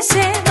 dizer